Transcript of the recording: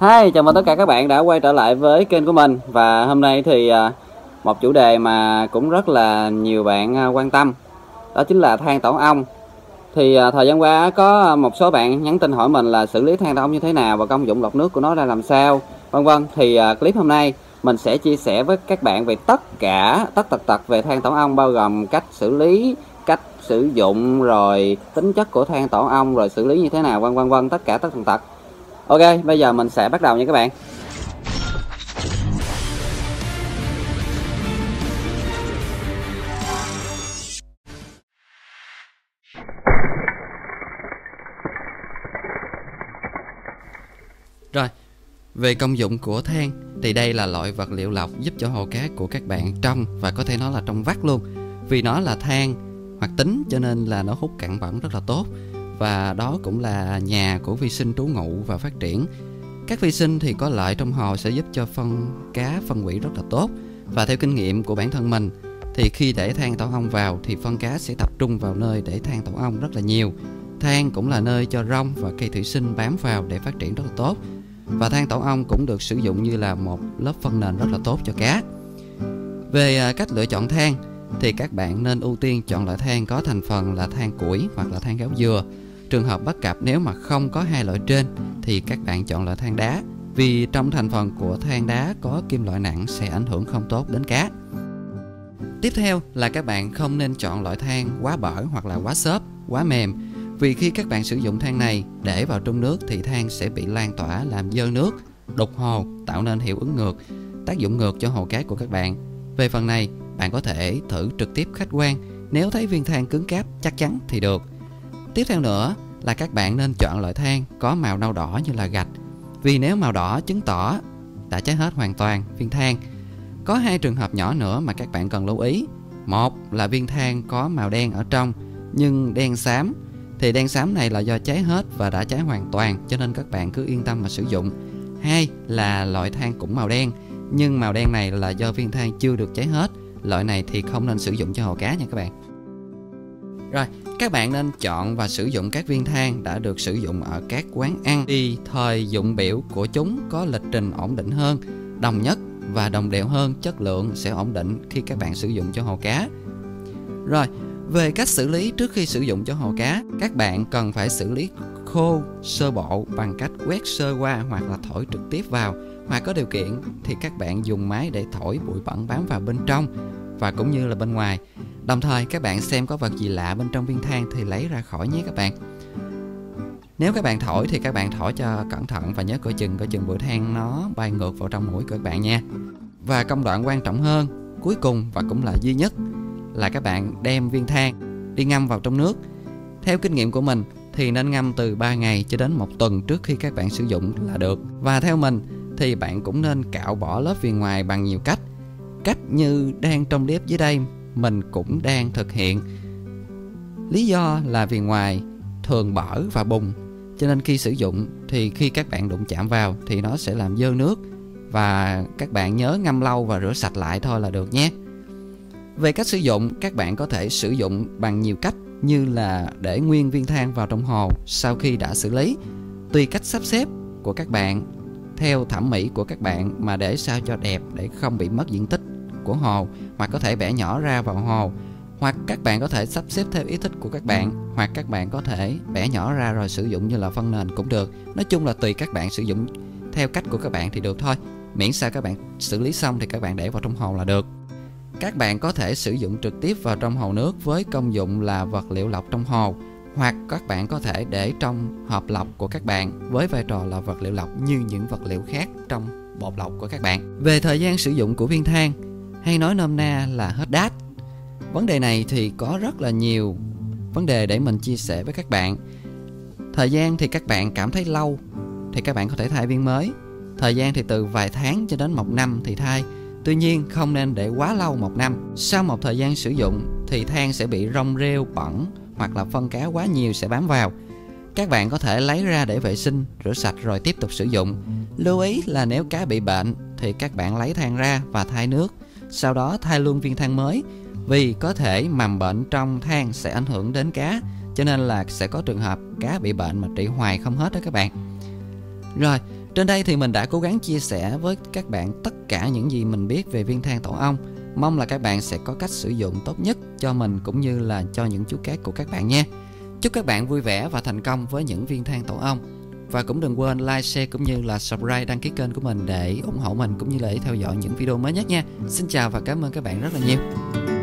Hi, chào mừng tất cả các bạn đã quay trở lại với kênh của mình. Và hôm nay thì à, một chủ đề mà cũng rất là nhiều bạn à, quan tâm Đó chính là than tổ ong. Thì à, thời gian qua có một số bạn nhắn tin hỏi mình là xử lý than tổ ong như thế nào Và công dụng lọc nước của nó ra làm sao Vân vân. Thì clip hôm nay mình sẽ chia sẻ với các bạn về tất cả tất tật tật về than tổ ong Bao gồm cách xử lý, cách sử dụng rồi tính chất của than tổ ong rồi xử lý như thế nào vân vân vân. Tất cả tất tần tật. Ok, bây giờ mình sẽ bắt đầu nha các bạn. Rồi, về công dụng của than thì đây là loại vật liệu lọc giúp cho hồ cá của các bạn trong và có thể nói là trong vắt luôn. Vì nó là than hoạt tính cho nên là nó hút cặn bẩn rất là tốt và đó cũng là nhà của vi sinh trú ngụ và phát triển. Các vi sinh thì có lợi trong hồ sẽ giúp cho phân cá, phân hủy rất là tốt. Và theo kinh nghiệm của bản thân mình, thì khi để than tổ ong vào thì phân cá sẽ tập trung vào nơi để than tổ ong rất là nhiều. Than cũng là nơi cho rong và cây thủy sinh bám vào để phát triển rất là tốt. Và than tổ ong cũng được sử dụng như là một lớp phân nền rất là tốt cho cá. Về à, cách lựa chọn than thì các bạn nên ưu tiên chọn loại than có thành phần là than củi hoặc là than gáo dừa. Trường hợp bất cập nếu mà không có hai loại trên thì các bạn chọn loại than đá vì trong thành phần của than đá có kim loại nặng sẽ ảnh hưởng không tốt đến cá. Tiếp theo là các bạn không nên chọn loại than quá bở hoặc là quá xốp, quá mềm vì khi các bạn sử dụng than này để vào trong nước thì than sẽ bị lan tỏa làm dơ nước, đục hồ, tạo nên hiệu ứng ngược, tác dụng ngược cho hồ cá của các bạn. Về phần này, bạn có thể thử trực tiếp khách quan, nếu thấy viên than cứng cáp chắc chắn thì được. Tiếp theo nữa là các bạn nên chọn loại than có màu nâu đỏ như là gạch vì nếu màu đỏ chứng tỏ đã cháy hết hoàn toàn viên than. Có hai trường hợp nhỏ nữa mà các bạn cần lưu ý. Một là viên than có màu đen ở trong, nhưng đen xám thì đen xám này là do cháy hết và đã cháy hoàn toàn, cho nên các bạn cứ yên tâm mà sử dụng. Hai là loại than cũng màu đen, nhưng màu đen này là do viên than chưa được cháy hết. Loại này thì không nên sử dụng cho hồ cá nha các bạn. Rồi, các bạn nên chọn và sử dụng các viên than đã được sử dụng ở các quán ăn. Vì thời dụng biểu của chúng có lịch trình ổn định hơn, đồng nhất và đồng đều hơn chất lượng sẽ ổn định khi các bạn sử dụng cho hồ cá. Rồi, về cách xử lý trước khi sử dụng cho hồ cá, các bạn cần phải xử lý khô sơ bộ bằng cách quét sơ qua hoặc là thổi trực tiếp vào. Hoặc có điều kiện thì các bạn dùng máy để thổi bụi bẩn bám vào bên trong và cũng như là bên ngoài. Đồng thời, các bạn xem có vật gì lạ bên trong viên than thì lấy ra khỏi nhé các bạn. Nếu các bạn thổi thì các bạn thổi cho cẩn thận và nhớ coi chừng coi chừng bụi than nó bay ngược vào trong mũi của các bạn nha. Và công đoạn quan trọng hơn, cuối cùng và cũng là duy nhất, là các bạn đem viên than đi ngâm vào trong nước. Theo kinh nghiệm của mình thì nên ngâm từ 3 ngày cho đến một tuần trước khi các bạn sử dụng là được. Và theo mình thì bạn cũng nên cạo bỏ lớp viền ngoài bằng nhiều cách. Cách như đang trong clip dưới đây mình cũng đang thực hiện. Lý do là vì ngoài thường bở và bùng, cho nên khi sử dụng thì khi các bạn đụng chạm vào thì nó sẽ làm dơ nước và các bạn nhớ ngâm lâu và rửa sạch lại thôi là được nhé. Về cách sử dụng, các bạn có thể sử dụng bằng nhiều cách như là để nguyên viên than vào trong hồ sau khi đã xử lý. Tùy cách sắp xếp của các bạn, theo thẩm mỹ của các bạn mà để sao cho đẹp để không bị mất diện tích của hồ hoặc có thể bẻ nhỏ ra vào hồ. Hoặc các bạn có thể sắp xếp theo ý thích của các bạn, hoặc các bạn có thể bẻ nhỏ ra rồi sử dụng như là phân nền cũng được. Nói chung là tùy các bạn sử dụng theo cách của các bạn thì được thôi. Miễn sao các bạn xử lý xong thì các bạn để vào trong hồ là được. Các bạn có thể sử dụng trực tiếp vào trong hồ nước với công dụng là vật liệu lọc trong hồ, hoặc các bạn có thể để trong hộp lọc của các bạn với vai trò là vật liệu lọc như những vật liệu khác trong bột lọc của các bạn. Về thời gian sử dụng của viên than hay nói nôm na là hết đát. Vấn đề này thì có rất là nhiều vấn đề để mình chia sẻ với các bạn. Thời gian thì các bạn cảm thấy lâu thì các bạn có thể thay viên mới. Thời gian thì từ vài tháng cho đến một năm thì thay. Tuy nhiên, không nên để quá lâu một năm. Sau một thời gian sử dụng thì than sẽ bị rong rêu, bẩn hoặc là phân cá quá nhiều sẽ bám vào. Các bạn có thể lấy ra để vệ sinh, rửa sạch rồi tiếp tục sử dụng. Lưu ý là nếu cá bị bệnh thì các bạn lấy than ra và thay nước sau đó thay luôn viên than mới, vì có thể mầm bệnh trong than sẽ ảnh hưởng đến cá, cho nên là sẽ có trường hợp cá bị bệnh mà trị hoài không hết đó các bạn rồi, Trên đây thì mình đã cố gắng chia sẻ với các bạn tất cả những gì mình biết về viên than tổ ong. Mong là các bạn sẽ có cách sử dụng tốt nhất cho mình cũng như là cho những chú cá của các bạn nha. Chúc các bạn vui vẻ và thành công với những viên than tổ ong. Và cũng đừng quên like, share cũng như là subscribe đăng ký kênh của mình để ủng hộ mình cũng như là để theo dõi những video mới nhất nha. Xin chào và cảm ơn các bạn rất là nhiều.